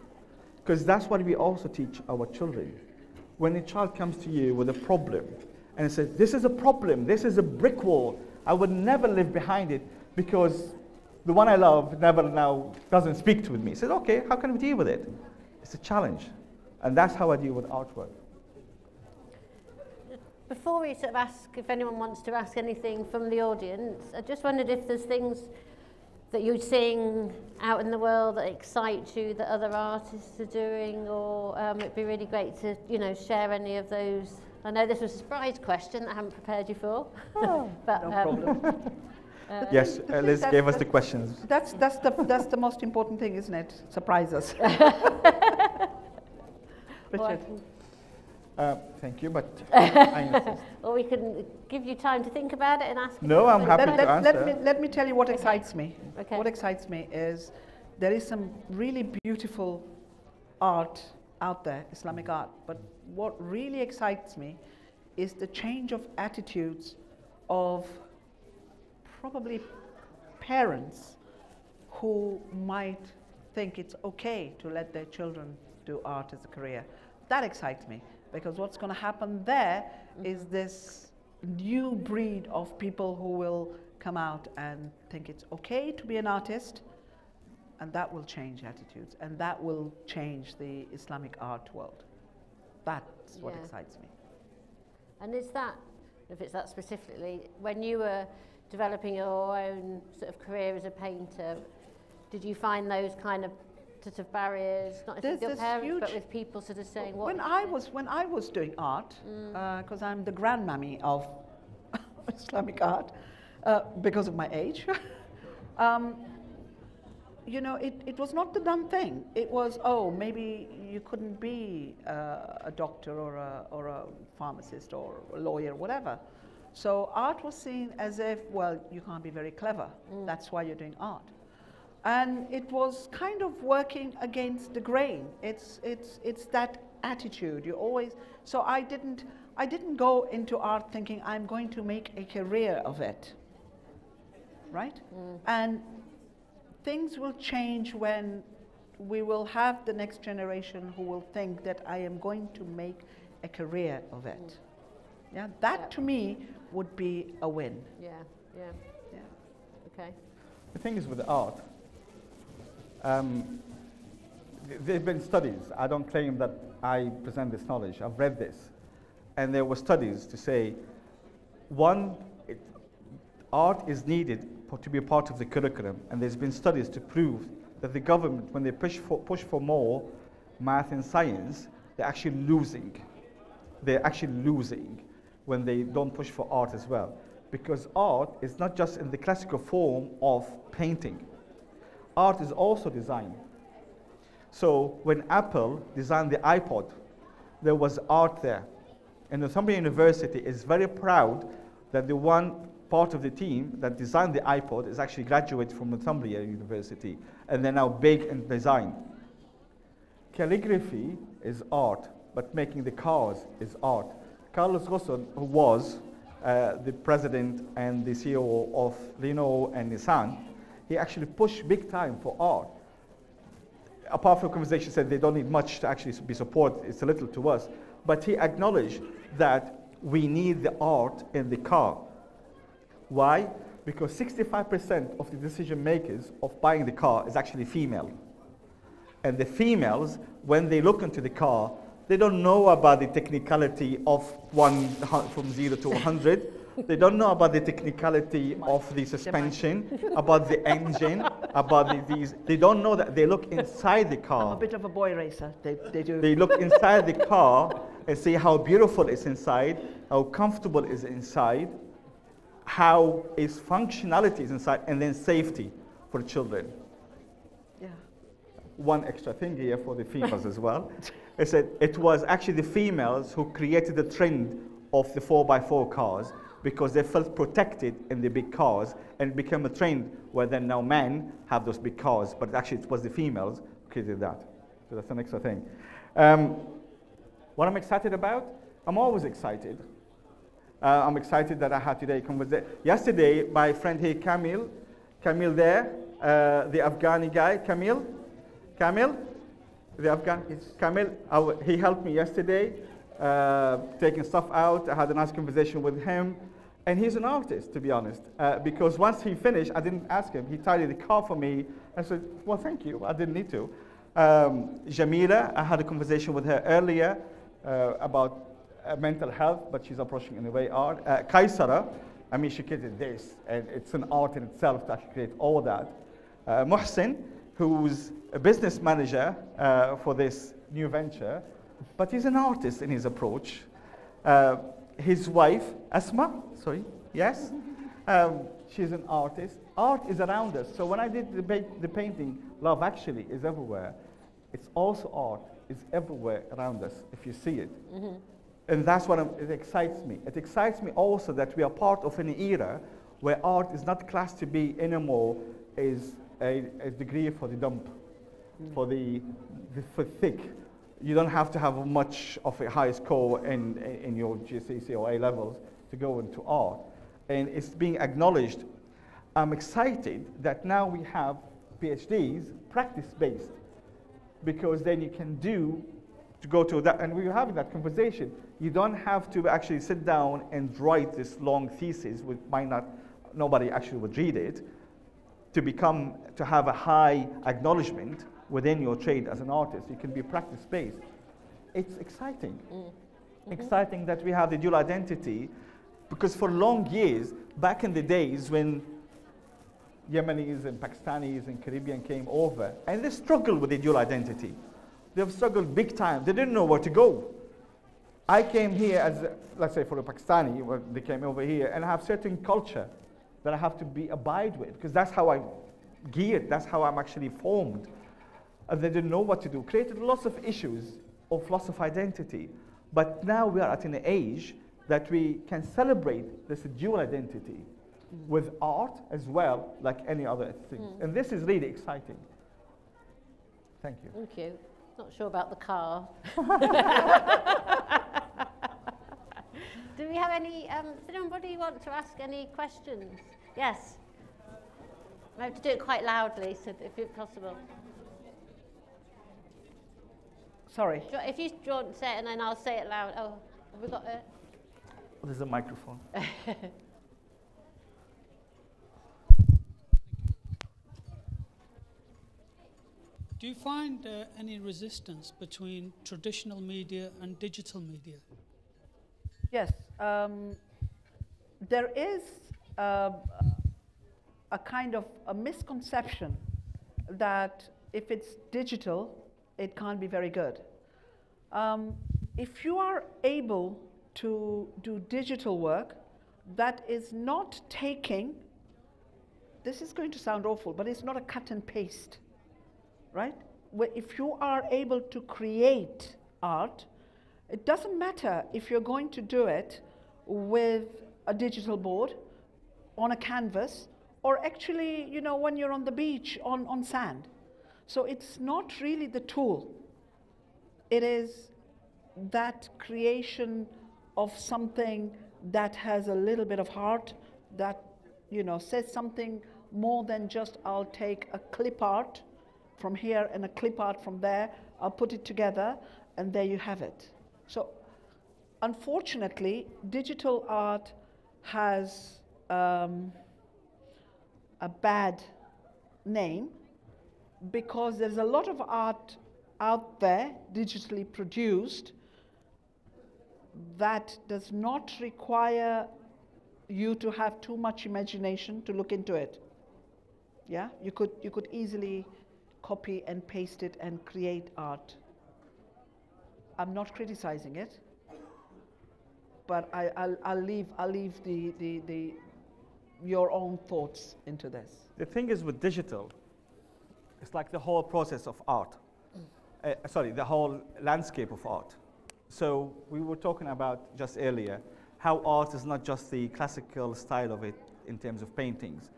B: Because that's what we also teach our children. When a child comes to you with a problem and says, This is a problem, this is a brick wall, I would never live behind it, because the one I love never now doesn't speak to me. He says, okay, how can we deal with it? It's a challenge. And that's how I deal with artwork.
A: Before we sort of ask if anyone wants to ask anything from the audience, I just wondered if there's things that you're seeing out in the world that excite you that other artists are doing, or um, it'd be really great to, you know, share any of those. I know this was a surprise question that I haven't prepared you for.
C: Oh, (laughs)
A: but,
C: no
A: um,
C: problem. (laughs)
A: uh,
B: yes,
C: the
B: uh, Liz
C: that-
B: gave us the questions.
C: That's, that's, the, that's the most important thing, isn't it? Surprise us. (laughs) Richard.
A: can,
B: Uh, thank you, but (laughs) I insist.
A: or we can give you time to think about it and ask.
B: No, I'm
A: there's
B: happy
C: let,
B: to
C: let, let,
B: answer.
C: me, let me tell you what excites me.
A: Okay.
C: What excites me is there is some really beautiful art out there, Islamic art. But what really excites me is the change of attitudes of probably parents who might think it's okay to let their children do art as a career. That excites me because what's going to happen there is this new breed of people who will come out and think it's okay to be an artist and that will change attitudes and that will change the Islamic art world. That's what
A: Yeah.
C: excites me.
A: And is that, if it's that specifically, when you were developing your own sort of career as a painter, did you find those kind of sort of barriers, not
C: There's
A: with your parents, but
C: huge-
A: with people sort of saying what?
C: When I was when I was doing art, because I'm the grandmammy of (laughs) Islamic art, uh, because of my age, (laughs) um, you know, it, it was not the done thing. It was oh maybe you couldn't be uh, a doctor or a or a pharmacist or a lawyer, whatever. So art was seen as if well you can't be very clever. That's why you're doing art and it was kind of working against the grain. It's it's it's that attitude. You always so i didn't i didn't go into art thinking i'm going to make a career of it. Right? Mm. And things will change when we will have the next generation who will think that i am going to make a career of it. Mm. Yeah that
A: Yeah.
C: to me would be a win.
A: Yeah, yeah,
C: yeah.
A: Okay.
B: The thing is with art, um, there have been studies. I don't claim that I present this knowledge. I've read this. And there were studies to say, one, it, art is needed to be a part of the curriculum. And there's been studies to prove that the government, when they push for, push for more math and science, they're actually losing. They're actually losing when they don't push for art as well. Because art is not just in the classical form of painting. Art is also design. So when Apple designed the iPod, there was art there. And Northumbria University is very proud that the one part of the team that designed the iPod is actually graduated from Northumbria University, and they're now big in design. Calligraphy is art, but making the cars is art. Carlos Ghosn, who was uh, the president and the CEO of Renault and Nissan, he actually pushed big time for art. Apart from conversation, said they don't need much to actually be support. It's a little to us, but he acknowledged that we need the art in the car. Why? Because 65% of the decision makers of buying the car is actually female. And the females, when they look into the car, they don't know about the technicality of one from zero to 100. They don't know about the technicality of the suspension, about the engine, about the, these. They don't know that. They look inside the
C: i'm
B: car.
C: a bit of a boy racer. They, they do.
B: They look inside the car and see how beautiful it's inside, how comfortable it's inside, how its functionality is inside, and then safety for children.
C: yeah.
B: One extra thing here for the females as well. Is that it was actually the females who created the trend of the 4x4 cars because they felt protected in the big cars and it became a trend where then now men have those big cars, but actually it was the females who created that. So that's an extra thing. Um, what I'm excited about? I'm always excited. Uh, I'm excited that I had today conversation. Yesterday, my friend here, Camille, Kamil there, uh, the Afghani guy, Camille, Kamil, the Afghan, I w- he helped me yesterday, uh, taking stuff out. I had a nice conversation with him. And he's an artist, to be honest, uh, because once he finished, I didn't ask him. He tidied the car for me. I said, well, thank you. I didn't need to. Um, Jamila, I had a conversation with her earlier uh, about uh, mental health, but she's approaching in a way art. Uh, I mean, she created this, and it's an art in itself to actually create all that. Uh, who's a business manager uh, for this new venture, but he's an artist in his approach. His wife, Asma, sorry, yes, um, she's an artist. Art is around us. So when I did the, ba- the painting, Love Actually is everywhere. It's also art. It's everywhere around us if you see it.
A: Mm-hmm.
B: And that's what I'm, it excites me. It excites me also that we are part of an era where art is not classed to be anymore is a, a degree for the dump, for the, the for thick. You don't have to have much of a high score in, in your GCSE or A levels to go into art. And it's being acknowledged. I'm excited that now we have PhDs practice-based because then you can do to go to that, and we were having that conversation. You don't have to actually sit down and write this long thesis, which might not, nobody actually would read it, to become, to have a high acknowledgement within your trade as an artist. You can be practice-based. It's exciting.
A: Mm-hmm.
B: Exciting that we have the dual identity, because for long years, back in the days when Yemenis and Pakistanis and Caribbean came over, and they struggled with the dual identity. They've struggled big time. They didn't know where to go. I came here as, a, let's say, for a Pakistani, well, they came over here, and I have certain culture that I have to be abide with, because that's how I'm geared. That's how I'm actually formed. And they didn't know what to do. Created lots of issues of loss of identity. But now we are at an age that we can celebrate this dual identity with art as well, like any other thing.
A: Mm.
B: And this is really exciting. Thank you.
A: Thank you. Not sure about the car. (laughs) Do we have any, um, does anybody want to ask any questions? Yes. I have to do it quite loudly, so if it's possible.
C: Sorry.
A: If you do you want to say it and then I'll say it loud. Oh, have we got it?
B: There's a microphone. (laughs)
D: Do you find uh, any resistance between traditional media and digital media?
C: Yes, um, there is uh, a kind of a misconception that if it's digital, it can't be very good. Um, if you are able to do digital work that is not taking, this is going to sound awful, but it's not a cut and paste, right? Where if you are able to create art, it doesn't matter if you're going to do it with a digital board, on a canvas, or actually, you know, when you're on the beach on, on sand. So it's not really the tool. It is that creation of something that has a little bit of heart, that, you know, says something more than just I'll take a clip art from here and a clip art from there, I'll put it together, and there you have it. So, unfortunately, digital art has um, a bad name because there's a lot of art out there, digitally produced, that does not require you to have too much imagination to look into it. Yeah, you could, you could easily copy and paste it and create art. I'm not criticizing it, but I, I'll, I'll leave, I'll leave the, the, the, your own thoughts into this.
B: The thing is with digital, it's like the whole process of art. Uh, sorry, the whole landscape of art. So we were talking about just earlier how art is not just the classical style of it in terms of paintings.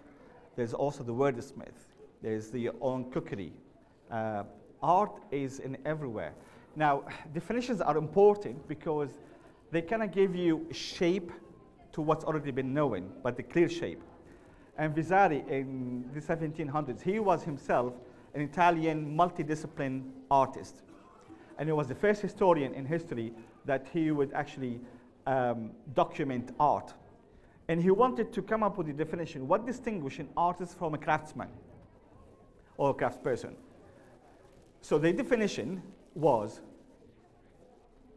B: There's also the wordsmith. There's the own cookery. Uh, art is in everywhere. Now, definitions are important because they kind of give you shape to what's already been known, but the clear shape. And Vasari in the 1700s, he was himself an Italian multidiscipline artist. And he was the first historian in history that he would actually um, document art. And he wanted to come up with a definition what distinguishes an artist from a craftsman or a craftsperson. So the definition was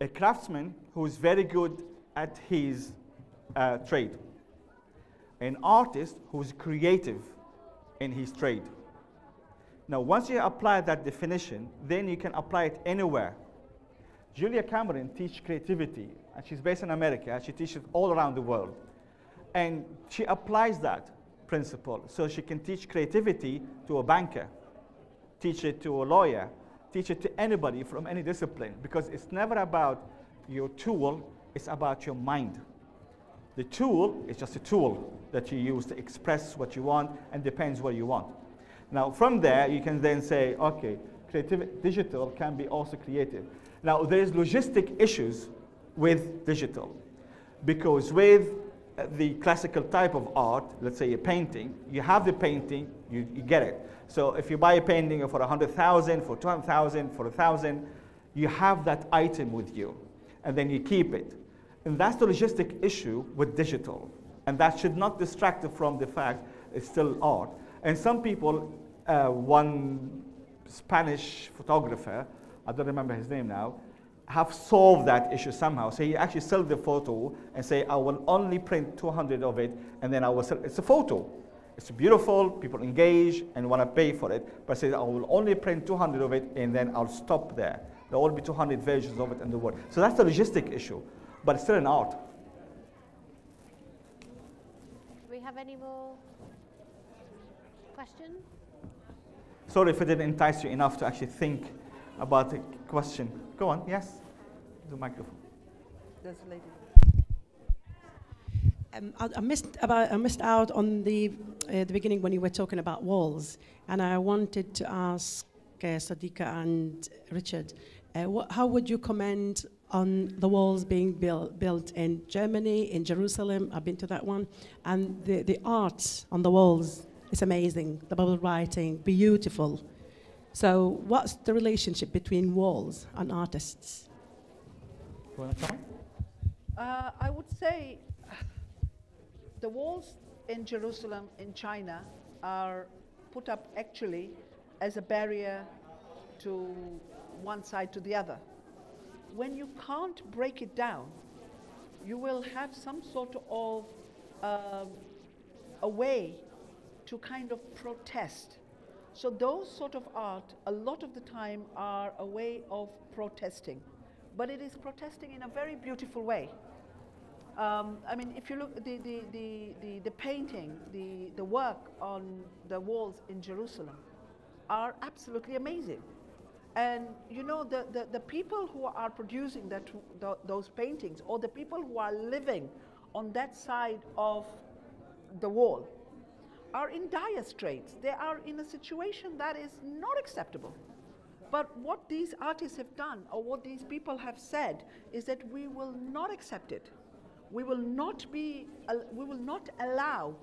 B: a craftsman who is very good at his uh, trade, an artist who is creative in his trade. Now, once you apply that definition, then you can apply it anywhere. Julia Cameron teaches creativity, and she's based in America. She teaches all around the world. And she applies that principle. So she can teach creativity to a banker, teach it to a lawyer, teach it to anybody from any discipline, because it's never about your tool, it's about your mind. The tool is just a tool that you use to express what you want and depends what you want. Now, from there, you can then say, okay, creative, digital can be also creative. Now, there's logistic issues with digital because with the classical type of art, let's say a painting, you have the painting, you, you get it. So if you buy a painting for 100,000, for 200,000, for 1,000, you have that item with you, and then you keep it. And that's the logistic issue with digital. And that should not distract you from the fact it's still art. And some people, uh, one Spanish photographer, I don't remember his name now, have solved that issue somehow. So he actually sell the photo and say, I will only print 200 of it, and then I will sell. It's a photo. It's beautiful, people engage and want to pay for it, but say, I will only print 200 of it, and then I'll stop there. There will be 200 versions of it in the world. So that's the logistic issue, but it's still an art.
A: Do we have any more questions?
B: Sorry if it didn't entice you enough to actually think about the question. Go on, yes? The microphone.
C: There's a lady.
E: Um, I, I missed about I missed out on the uh, the beginning when you were talking about walls, and I wanted to ask uh, Siddika and Richard, uh, what, how would you comment on the walls being built built in Germany, in Jerusalem? I've been to that one, and the the art on the walls is amazing. The bubble writing, beautiful. So, what's the relationship between walls and artists?
B: You want to comment?
C: Uh, I would say the walls in Jerusalem, in China, are put up actually as a barrier to one side to the other. When you can't break it down, you will have some sort of um, a way to kind of protest. So those sort of art, a lot of the time, are a way of protesting, but it is protesting in a very beautiful way. Um, I mean, if you look, the, the, the, the, the painting, the, the work on the walls in Jerusalem are absolutely amazing. And you know, the, the, the people who are producing that, th those paintings, or the people who are living on that side of the wall, are in dire straits. They are in a situation that is not acceptable. But what these artists have done, or what these people have said, is that we will not accept it. We will not be, we will not allow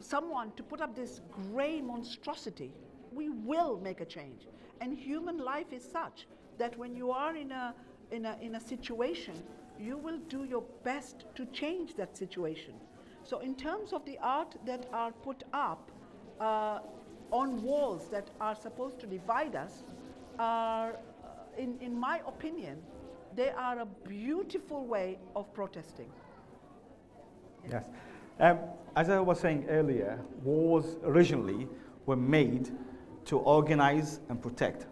C: someone to put up this grey monstrosity. We will make a change. And human life is such that when you are in a, in a, in a situation, you will do your best to change that situation. So, in terms of the art that are put up uh, on walls that are supposed to divide us, are, uh, in, in my opinion, they are a beautiful way of protesting.
B: Yes. Um, as I was saying earlier, wars originally were made to organize and protect.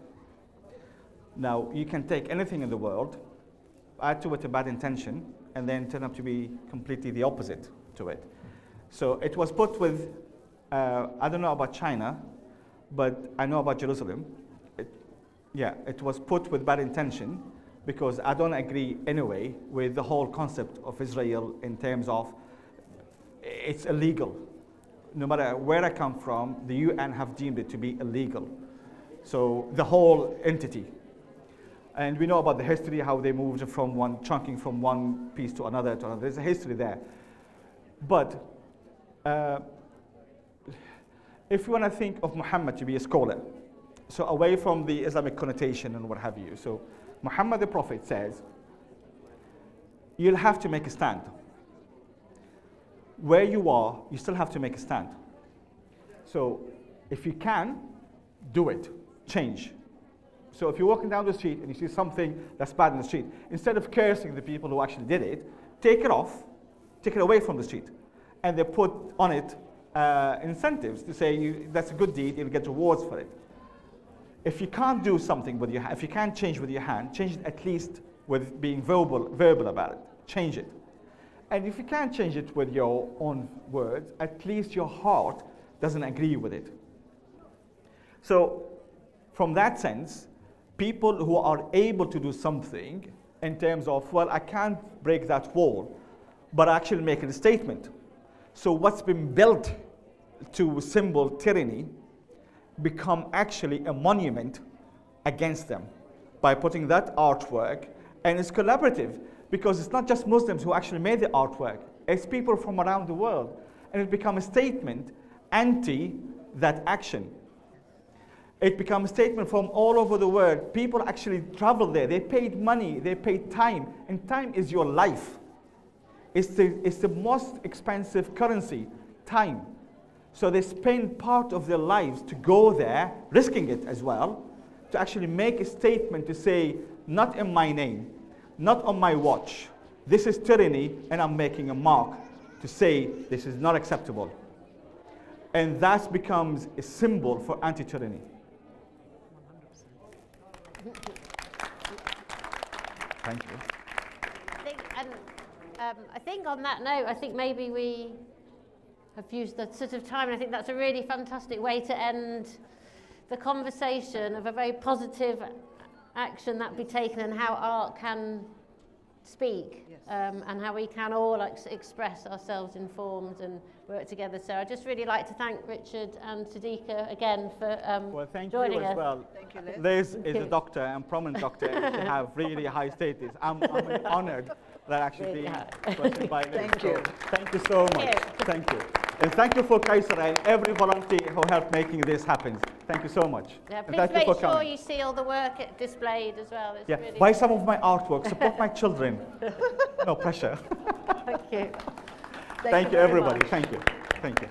B: Now, you can take anything in the world, add to it a bad intention, and then turn up to be completely the opposite to it. So it was put with, uh, I don't know about China, but I know about Jerusalem. It, yeah, it was put with bad intention because I don't agree anyway with the whole concept of Israel in terms of it's illegal. No matter where I come from, the UN have deemed it to be illegal. So the whole entity. And we know about the history, how they moved from one, chunking from one piece to another to another. There's a history there. But uh, if you want to think of Muhammad to be a scholar, so away from the Islamic connotation and what have you, so Muhammad the Prophet says, you'll have to make a stand. where you are, you still have to make a stand. So if you can, do it, change. So if you're walking down the street and you see something that's bad in the street, instead of cursing the people who actually did it, take it off, take it away from the street, and they put on it uh, incentives to say you, that's a good deed, you'll get rewards for it. If you can't do something with your, if you can't change with your hand, change it at least with being verbal, verbal about it. Change it. And if you can't change it with your own words, at least your heart doesn't agree with it. So, from that sense, people who are able to do something in terms of, well, I can't break that wall, but actually making a statement. So, what's been built to symbol tyranny become actually a monument against them by putting that artwork, and it's collaborative because it's not just Muslims who actually made the artwork, it's people from around the world. And it becomes a statement anti that action. It becomes a statement from all over the world. People actually travel there. They paid money, they paid time, and time is your life. It's the, it's the most expensive currency, time. So they spend part of their lives to go there, risking it as well, to actually make a statement to say, not in my name, not on my watch. This is tyranny, and I'm making a mark to say this is not acceptable. And that becomes a symbol for anti tyranny. (laughs) Thank you.
A: I think, and um, I think on that note, I think maybe we have used the sort of time, and I think that's a really fantastic way to end the conversation of a very positive action that be taken and how art can speak
C: Yes.
A: um, and how we can all ex- express ourselves informed and work together. So I'd just really like to thank Richard and Siddika again for um,
B: Well, thank
A: joining
B: you as
A: us.
B: well.
C: Thank you, Liz.
B: Liz
A: Thank
B: is a doctor and prominent doctor and to have really high status. I'm, I'm (laughs) honored that actually being by. (laughs)
C: Thank
B: So
C: you.
B: Thank you so much.
A: you.
B: Thank you. And thank you for Kaiser and every volunteer who helped making this happen. Thank you so much.
A: Yeah, please
B: thank
A: make
B: you for
A: sure
B: coming.
A: you see all the work displayed as well. It's
B: Yeah,
A: really
B: buy some of my artwork, support my children. (laughs) No pressure.
A: Thank you.
B: Thank, you,
C: very
B: everybody.
C: much.
B: Thank you. Thank you.